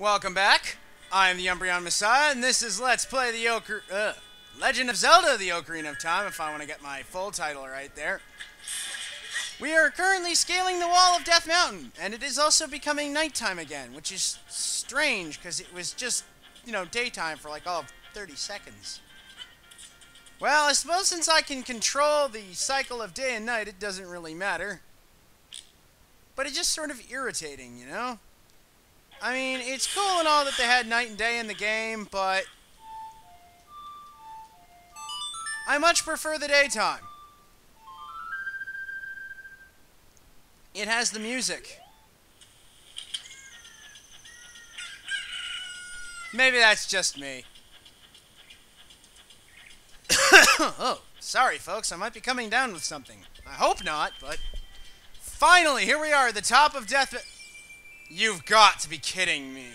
Welcome back. I am the Umbreon Messiah, and this is Let's Play the Ocar- uh, Legend of Zelda: The Ocarina of Time. If I want to get my full title right there. We are currently scaling the wall of Death Mountain, and it is also becoming nighttime again, which is strange because it was just, you know, daytime for like all of 30 seconds. Well, I suppose since I can control the cycle of day and night, it doesn't really matter. But it's just sort of irritating, you know? I mean, it's cool and all that they had night and day in the game, but I much prefer the daytime. It has the music. Maybe that's just me. oh, sorry, folks. I might be coming down with something. I hope not, but finally, here we are at the top of Death. You've got to be kidding me.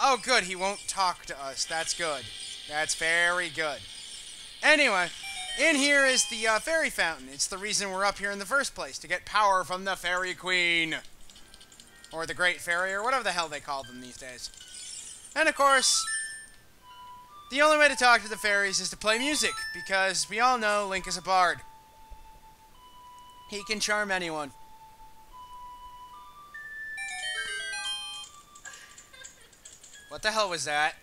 Oh, good. He won't talk to us. That's good. That's very good. Anyway, in here is the uh, fairy fountain. It's the reason we're up here in the first place, to get power from the fairy queen. Or the great fairy, or whatever the hell they call them these days. And of course, the only way to talk to the fairies is to play music, because we all know Link is a bard. He can charm anyone. What the hell was that?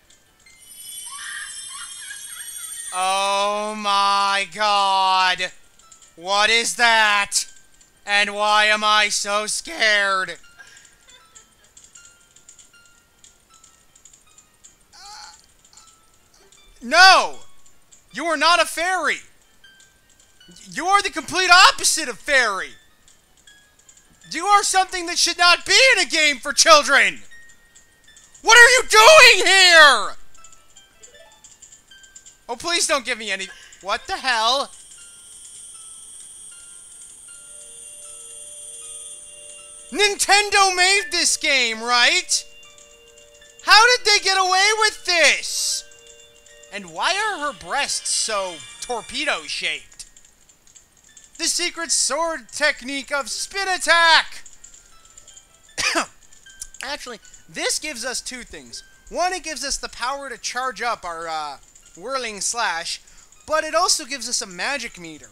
Oh my god! What is that? And why am I so scared? No! You are not a fairy! You are the complete opposite of fairy! You are something that should not be in a game for children! What are you doing here? Oh, please don't give me any... What the hell? Nintendo made this game, right? How did they get away with this? And why are her breasts so torpedo-shaped? The secret sword technique of spin attack! Actually, this gives us two things. One, it gives us the power to charge up our uh, whirling slash, but it also gives us a magic meter.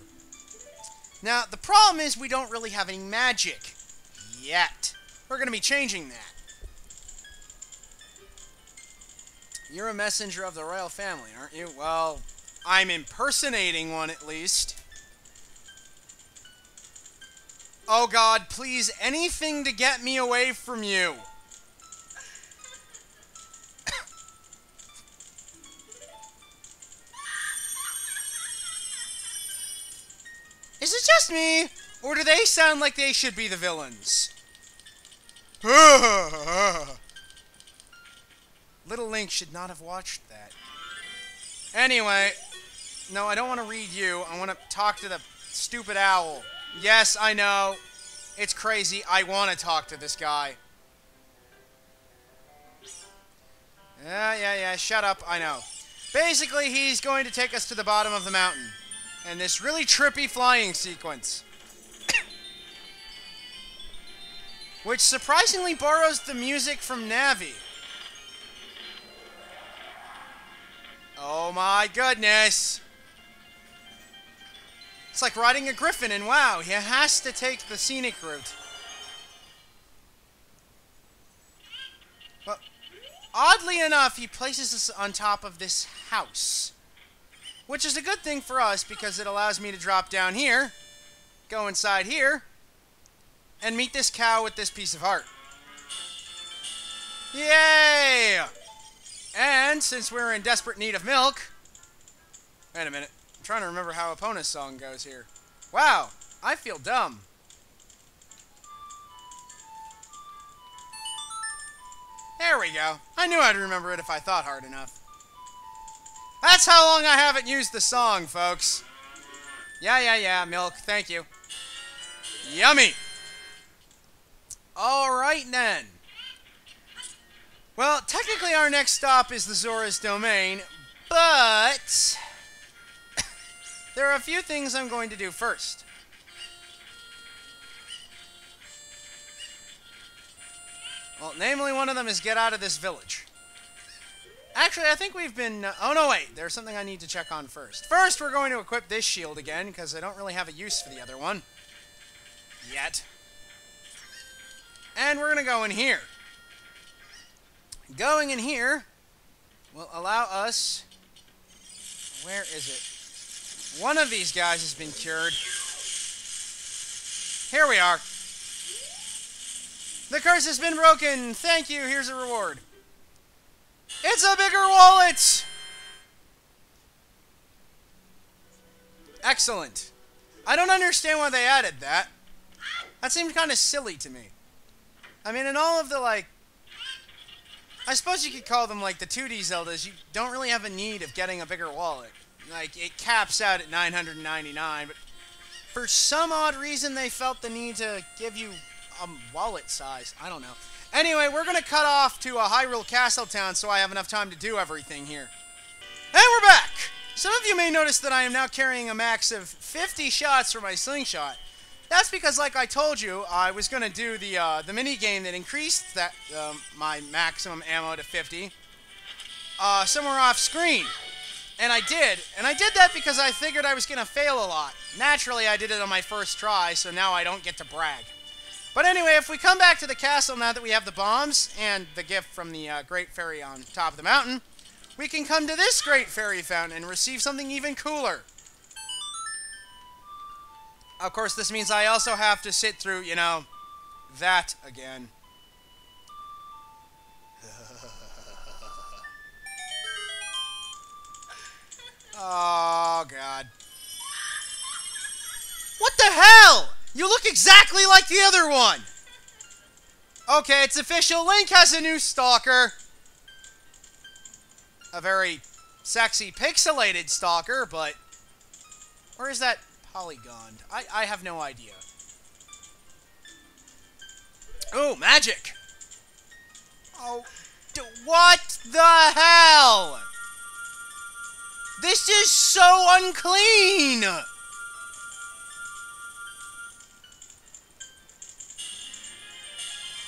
Now, the problem is we don't really have any magic yet. We're going to be changing that. You're a messenger of the royal family, aren't you? Well, I'm impersonating one at least. Oh god, please, anything to get me away from you. They sound like they should be the villains? Little Link should not have watched that. Anyway, no, I don't want to read you. I want to talk to the stupid owl. Yes, I know. It's crazy. I want to talk to this guy. Yeah, yeah, yeah. Shut up. I know. Basically, he's going to take us to the bottom of the mountain. And this really trippy flying sequence. Which surprisingly borrows the music from Navi. Oh my goodness! It's like riding a griffin and WoW. He has to take the scenic route. But oddly enough, he places us on top of this house. Which is a good thing for us because it allows me to drop down here, go inside here, and meet this cow with this piece of heart. Yay! And since we're in desperate need of milk... Wait a minute. I'm trying to remember how Epona's song goes here. Wow, I feel dumb. There we go. I knew I'd remember it if I thought hard enough. That's how long I haven't used the song, folks. Yeah, yeah, yeah, milk. Thank you. Yummy. Alright then. Well, technically our next stop is the Zora's Domain, but... there are a few things I'm going to do first. Well, namely, one of them is get out of this village. Actually, I think we've been... Uh, oh, no, wait. There's something I need to check on first. First, we're going to equip this shield again, because I don't really have a use for the other one. Yet. And we're going to go in here. Going in here will allow us... Where is it? One of these guys has been cured. Here we are. The curse has been broken. Thank you. Here's a reward. It's a bigger wallet! Excellent. I don't understand why they added that. That seemed kind of silly to me. I mean, in all of the, like... I suppose you could call them, like, the 2D Zeldas, you don't really have a need of getting a bigger wallet. Like, it caps out at 999, but for some odd reason they felt the need to give you a wallet size. I don't know. Anyway, we're going to cut off to a Hyrule Castle Town so I have enough time to do everything here. And we're back! Some of you may notice that I am now carrying a max of 50 shots for my slingshot. That's because, like I told you, I was going to do the uh, the mini game that increased that um, my maximum ammo to 50 uh, somewhere off screen. And I did. And I did that because I figured I was going to fail a lot. Naturally, I did it on my first try, so now I don't get to brag. But anyway, if we come back to the castle now that we have the bombs and the gift from the uh, Great Fairy on top of the mountain, we can come to this Great Fairy Fountain and receive something even cooler. Of course, this means I also have to sit through, you know, that again. oh, God. What the hell? You look exactly like the other one! Okay, it's official. Link has a new stalker. A very sexy pixelated stalker, but... Where is that polygon? I, I have no idea. Oh, magic! Oh, what the hell? This is so unclean!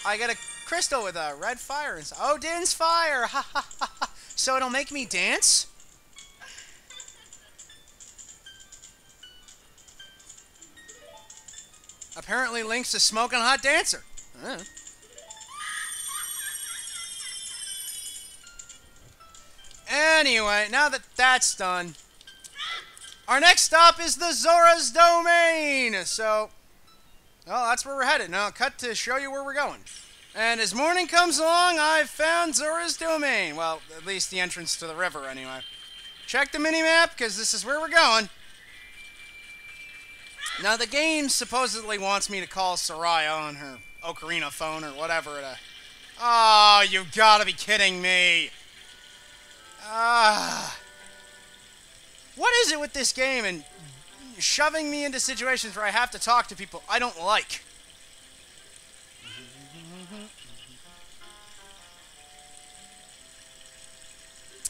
I get a crystal with a red fire inside. Oh, Din's fire! Ha ha ha! So it'll make me dance? Apparently Link's a smoking hot dancer. Huh. Anyway, now that that's done, our next stop is the Zora's Domain. So, well, that's where we're headed. Now, cut to show you where we're going. And as morning comes along, I've found Zora's Domain. Well, at least the entrance to the river, anyway. Check the mini-map, because this is where we're going. Now, the game supposedly wants me to call Saria on her Ocarina phone or whatever. To... Oh, you gotta be kidding me. Ah. What is it with this game and shoving me into situations where I have to talk to people I don't like.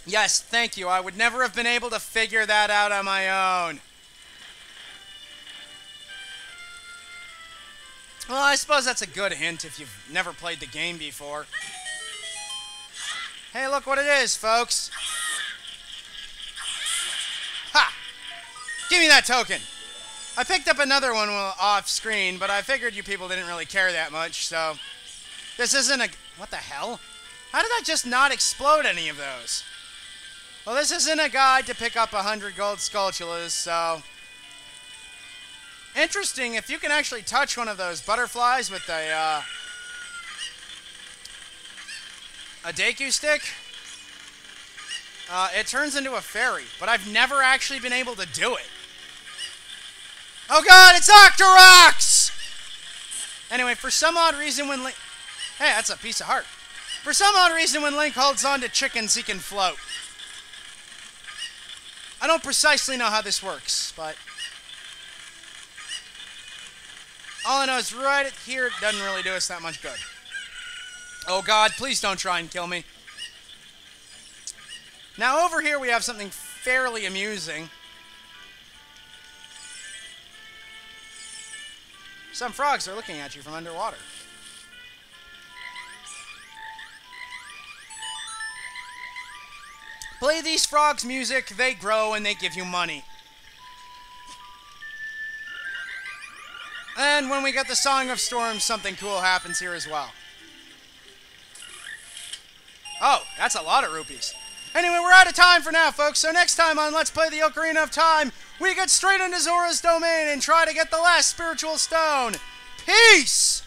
Yes, thank you. I would never have been able to figure that out on my own. Well, I suppose that's a good hint if you've never played the game before. Hey, look what it is, folks. Ha! Give me that token! I picked up another one off screen, but I figured you people didn't really care that much, so... This isn't a... What the hell? How did that just not explode any of those? Well, this isn't a guide to pick up 100 gold Skulltulas, so... Interesting, if you can actually touch one of those butterflies with a, uh... A Deku stick, uh, it turns into a fairy, but I've never actually been able to do it. Oh god, it's Octoroks! Anyway, for some odd reason when Link... Hey, that's a piece of heart. For some odd reason when Link holds on to chickens, he can float. I don't precisely know how this works, but... All I know is right here it doesn't really do us that much good. Oh god, please don't try and kill me. Now over here we have something fairly amusing. Some frogs are looking at you from underwater. Play these frogs music, they grow and they give you money. And when we get the Song of Storms, something cool happens here as well. Oh, that's a lot of rupees. Anyway, we're out of time for now, folks. So next time on Let's Play the Ocarina of Time, we get straight into Zora's domain and try to get the last spiritual stone. Peace!